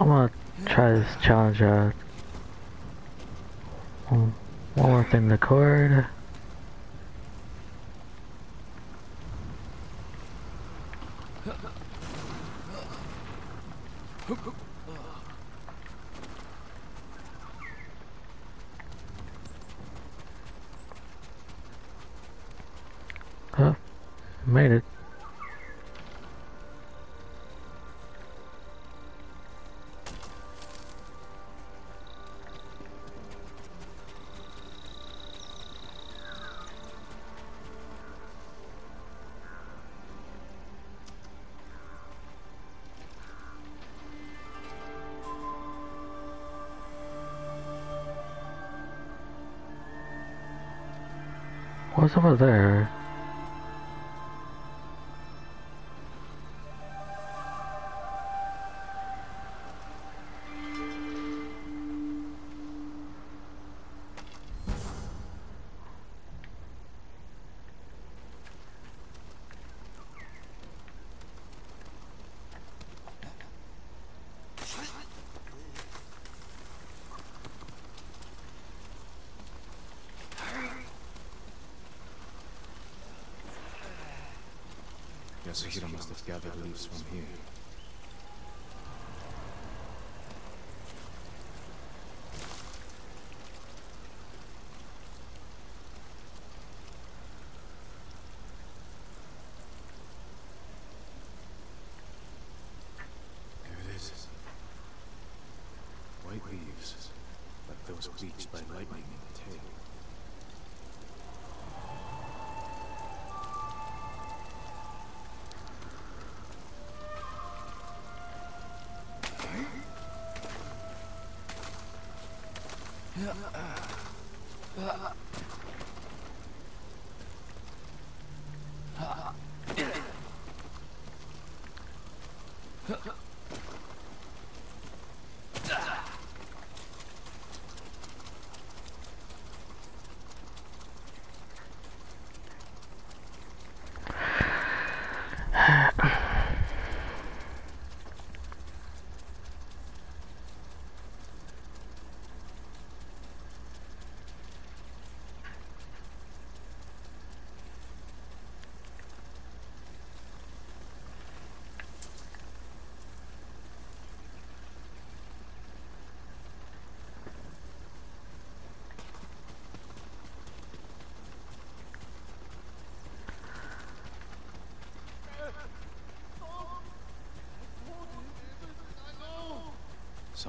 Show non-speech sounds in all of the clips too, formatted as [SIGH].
I'm gonna try this challenge uh, out. One more thing to record. What's over there? Yasuhiro must have gathered leaves from here. There it is. White leaves, like those bleached by lightning in the tail.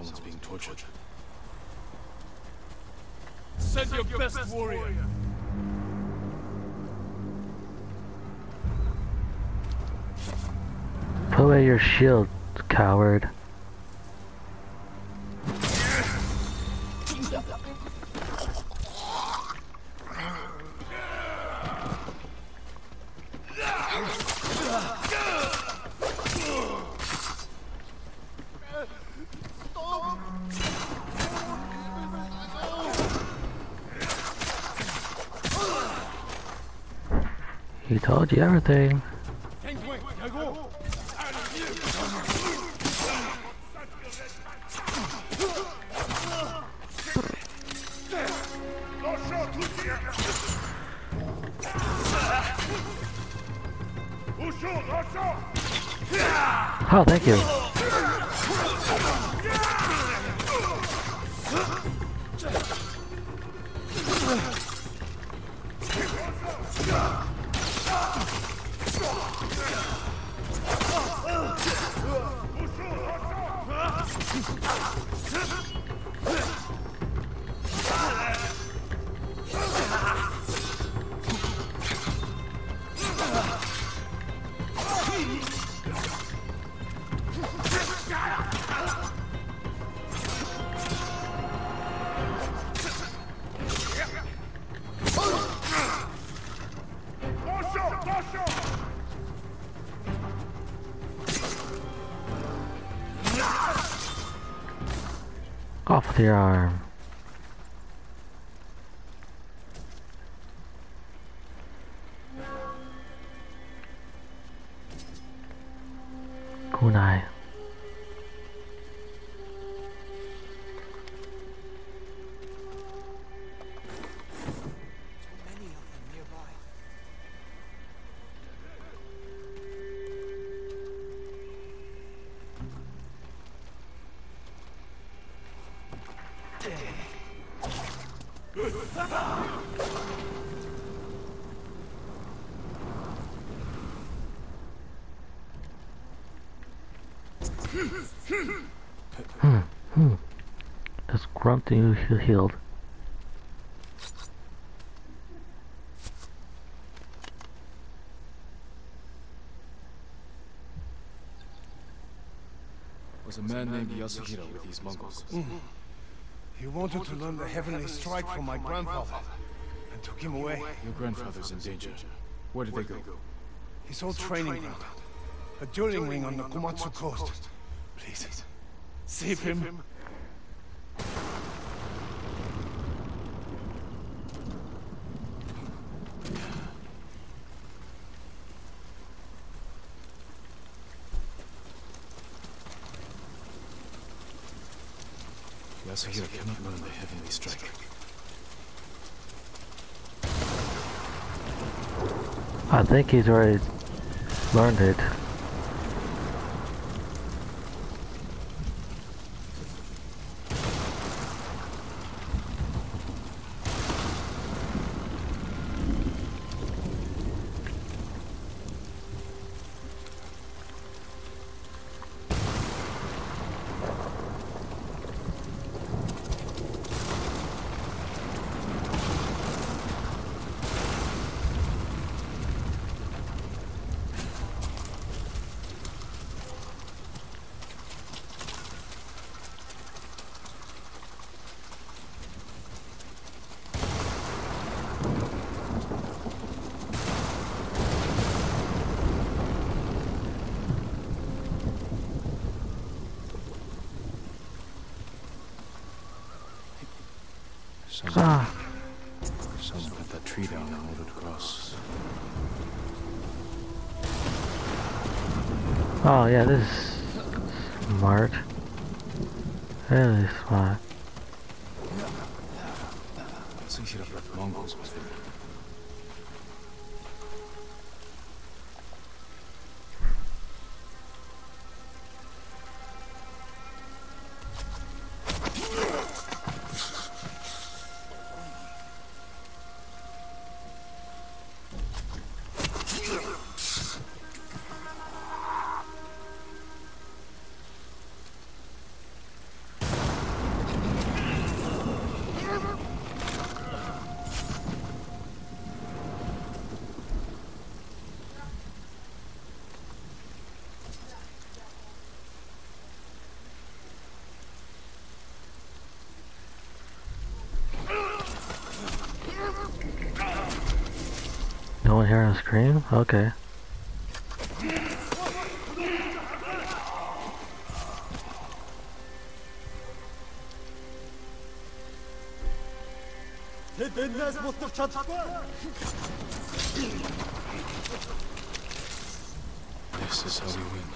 Someone's being tortured. Send your best warrior. Put away your shield, coward. Oh, thank you. Off with arm. Grunt and you healed. Was a man named Yasuhiro with these Mongols. He wanted to learn the heavenly strike from my grandfather, and took him away. Your grandfather's in danger. Where did they go? His old training ground, a dueling ring on the Komatsu coast. Please, save him. Cannot learn the heavenly strike. I think he's already learned it. Someone, Ah, someone cut that tree down and it across. oh yeah, this is smart. Really smart. Yasuhiro brought Mongols with him. Okay. This is how we win.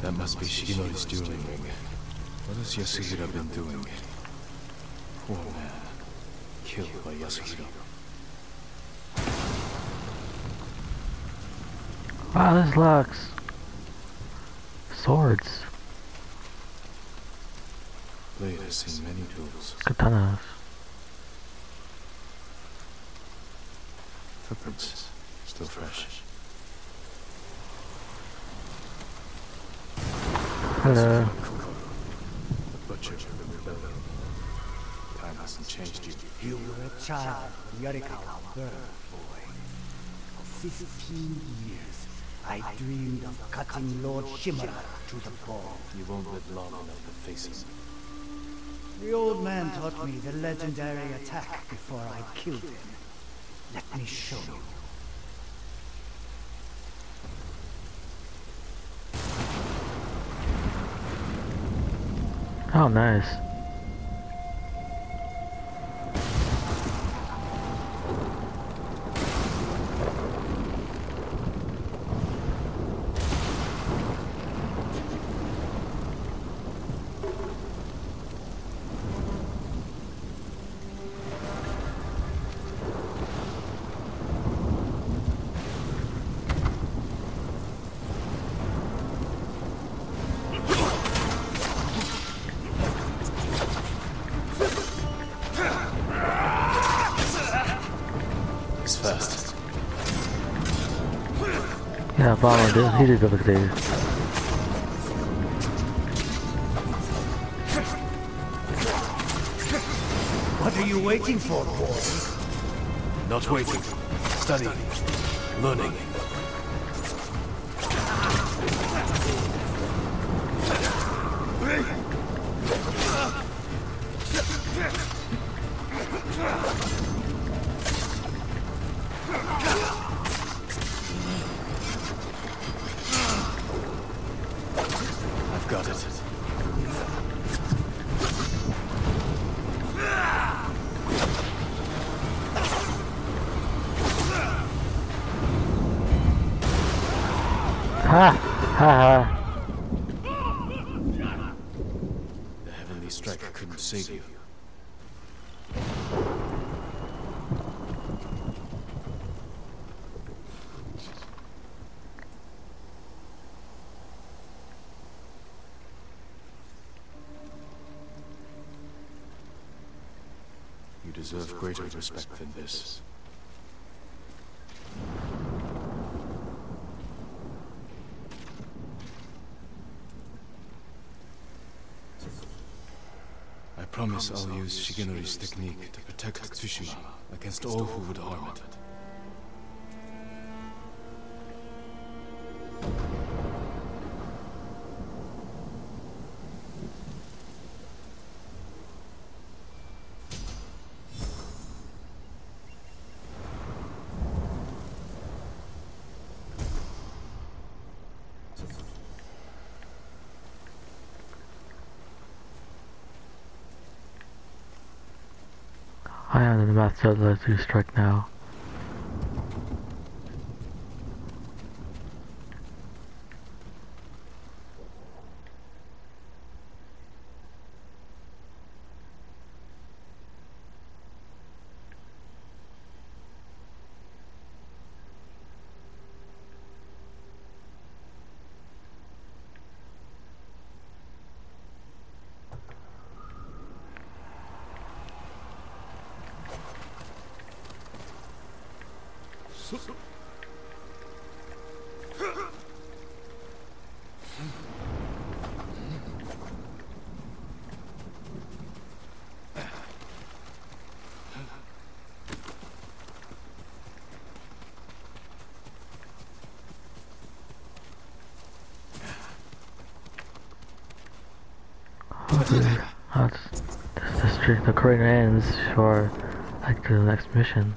That must be Shigenori's dueling ring. Yasuhiro been doing? Poor man. Killed by Yasuhiro. Wow, this looks swords, Blade has seen many duels. katanas. Footprints. Still fresh. Hello. Changed you. You were a child when Yarikawa burned, boy. For fifteen years, I dreamed of cutting Lord Shimura to the bone. You won't live long enough to face him. The old man taught me the legendary attack before I killed him. Let me show you. Oh, nice. Yeah, Obama did. He did go to Davis. What are you waiting for, boy? Not waiting. Studying. Learning. Strike couldn't save you. You deserve greater respect than this. I promise I'll use Shigenori's technique to protect Tsushima against all who would harm it. I am in the master of the two strike now. That's, the streak. The current ends for like the next mission.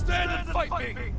Stand and fight me!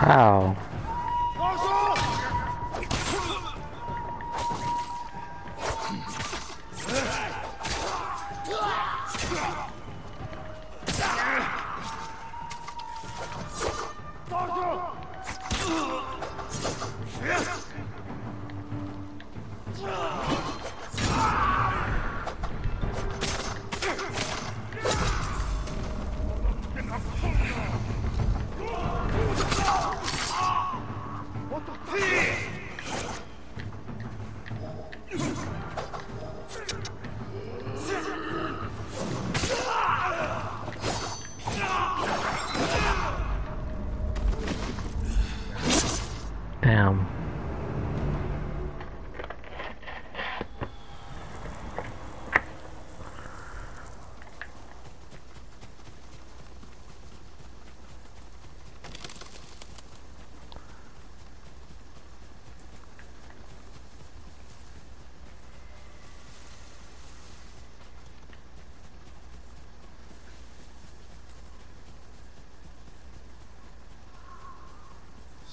Ow.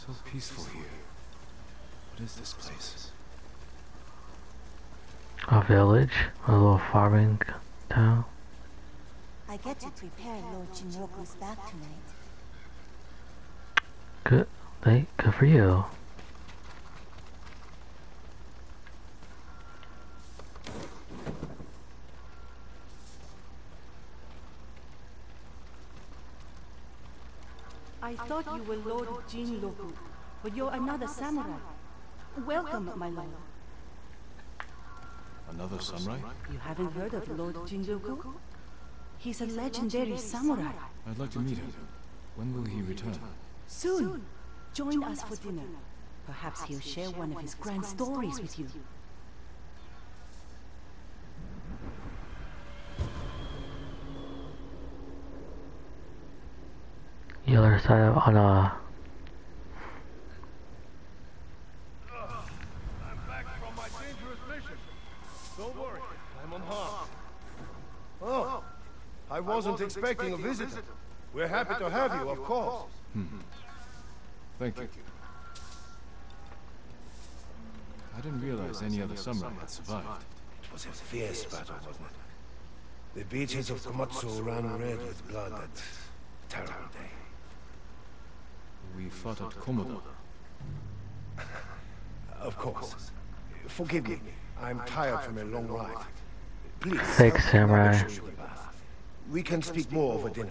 So peaceful here. What is this place? A village, a little farming town. I get to prepare Lord Jinroku's back tonight. Good, hey, good for you. Thought you were Lord Jinroku, but you're another samurai. Welcome, my lord. Another samurai? You haven't heard of Lord Jinroku? He's a legendary samurai. I'd like to meet him. When will he return? Soon, join us for dinner. Perhaps he'll share one of his grand stories with you. The other side of, on a I'm back from my dangerous mission. Don't I'm. Oh, I wasn't expecting a visitor. We're happy to have you, of course. Hmm. Thank you. I didn't realize any other samurai had survived. It was a fierce battle, wasn't it? The beaches of Komatsu ran red with blood that terrible day. We fought at Komoda. [LAUGHS] Of course. Forgive me. I'm tired from a long ride. Please. Fake I'll samurai. show you the path. We can speak more over dinner.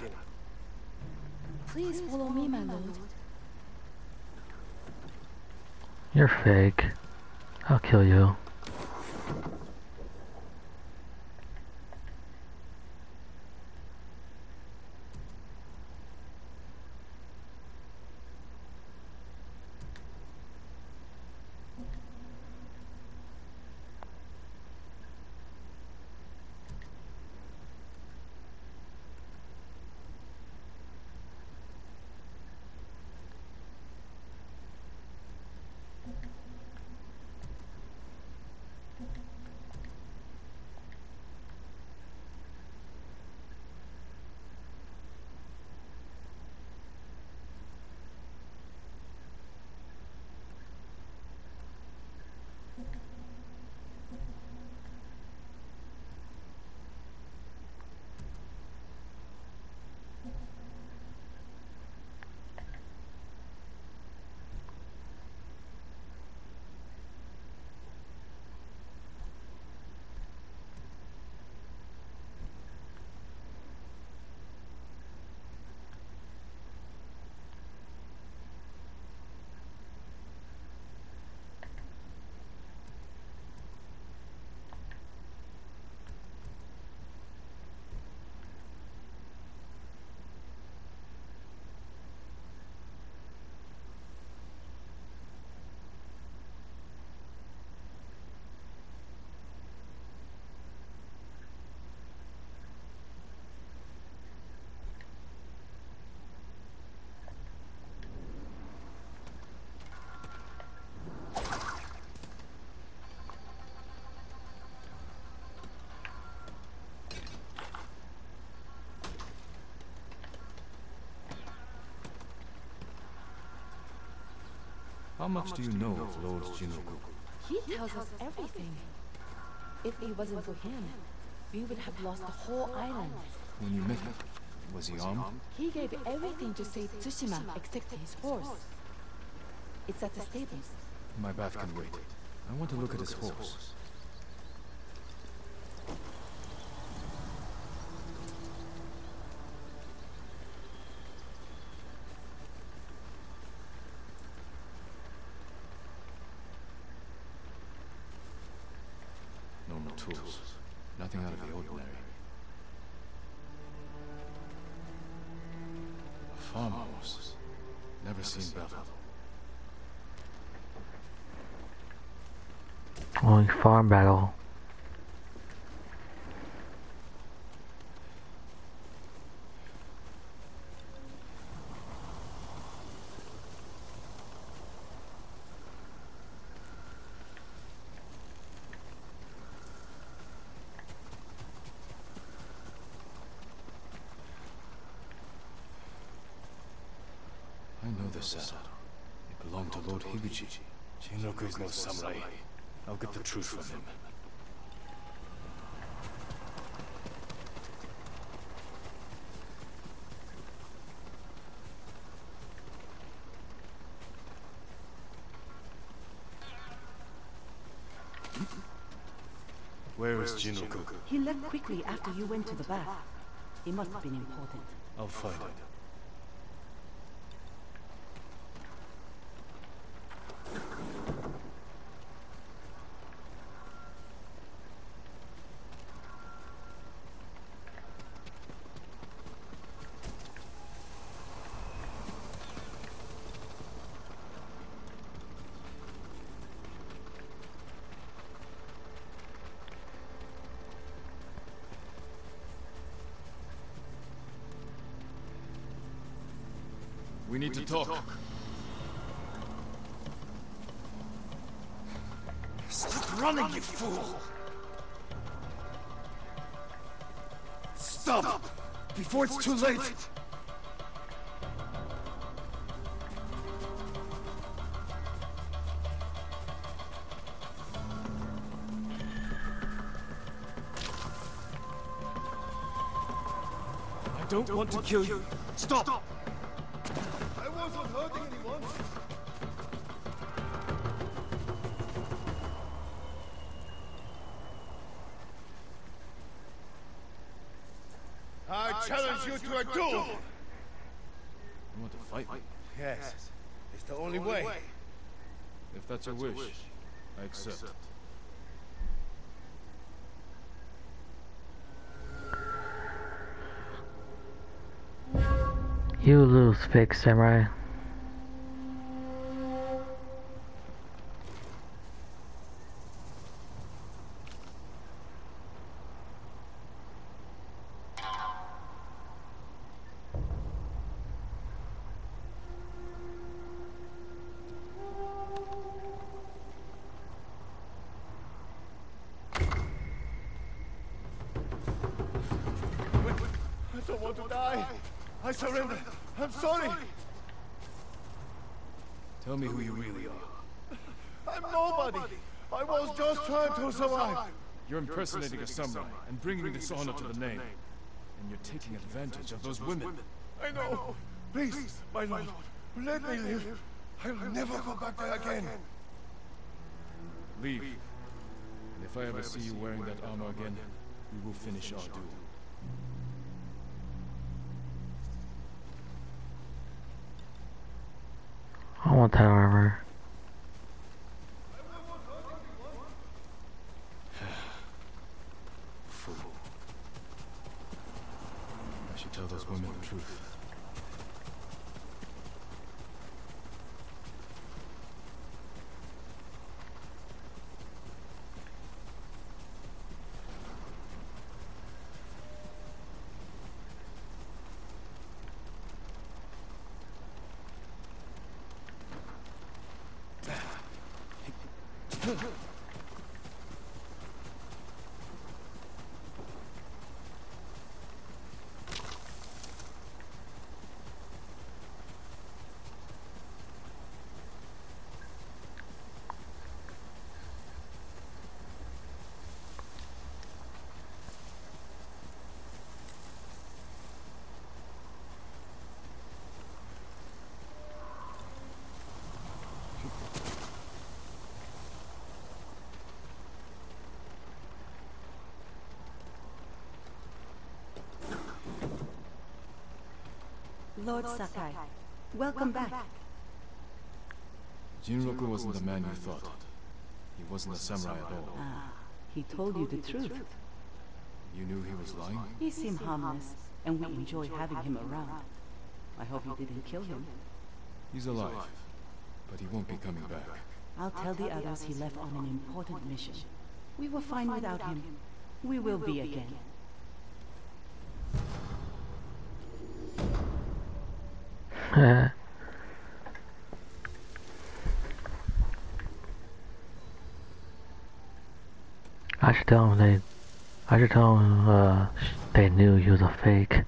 Please follow me, my lord. You're fake. I'll kill you. How much do you know of Lord Jinroku? He tells us everything. If it wasn't for him, we would have lost the whole island. When you met him, was he armed? He gave everything to save Tsushima except his horse. It's at the stables. My bath can wait. I want to look at his horse. Only farm battle. I know this saddle. It belonged to Lord Higuchi. Jinroku is no samurai. I'll get the truth from him. Where is Jinroku? He left quickly after you went to the bath. It must have been important. I'll find it. We need to talk. Stop running, you fool! Stop! Before it's too late! I don't want to kill you. Stop! I challenge you to a duel! You want to fight me? Yes, it's the only way. If that's your wish, I accept. You little fake samurai. Don't want to die. I surrender. I'm sorry. Tell me who you really are. I'm nobody. I was just trying to survive. You're impersonating a samurai and bringing dishonor to the name. And you're taking advantage of those women. I know. Please, my lord, let me live. I'll never go back there again. Leave. And if I ever see you wearing that armor again, we will finish our duel. I want Hmm. Lord Sakai. Welcome back. Jinroku wasn't the man you thought. He wasn't a samurai at all. Ah, he told you the truth. You knew he was lying? He seemed harmless, and we enjoy having him around. I hope you didn't kill him. He's alive, but he won't be coming back. I'll tell the others he left on an important mission. We were fine without him. We will be again. I should tell them they. I should tell them uh, they knew he was a fake.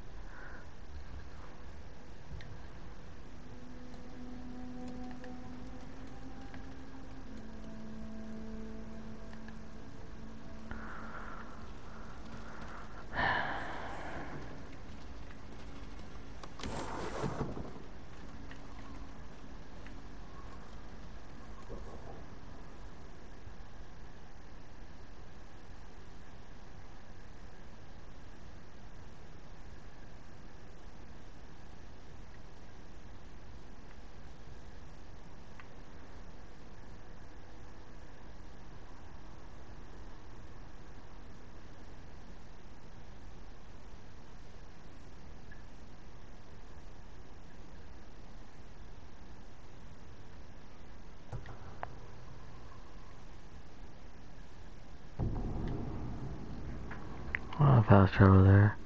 Them to there.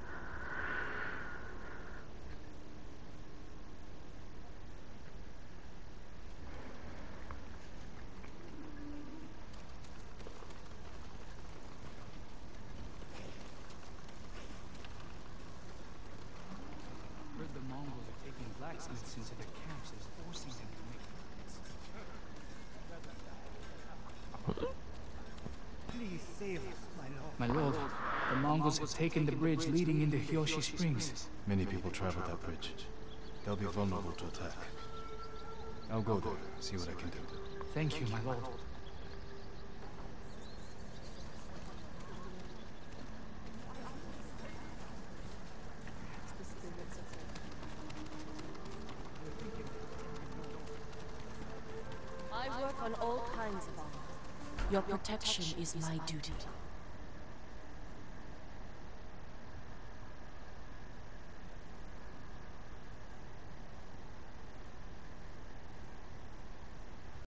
Please save us, my lord. My lord, the Mongols have taken the bridge leading into Hyoshi Springs. Many people travel that bridge. They'll be vulnerable to attack. I'll go there, see what I can do. Thank you, my lord. I work on all kinds of honor. Your protection is my duty.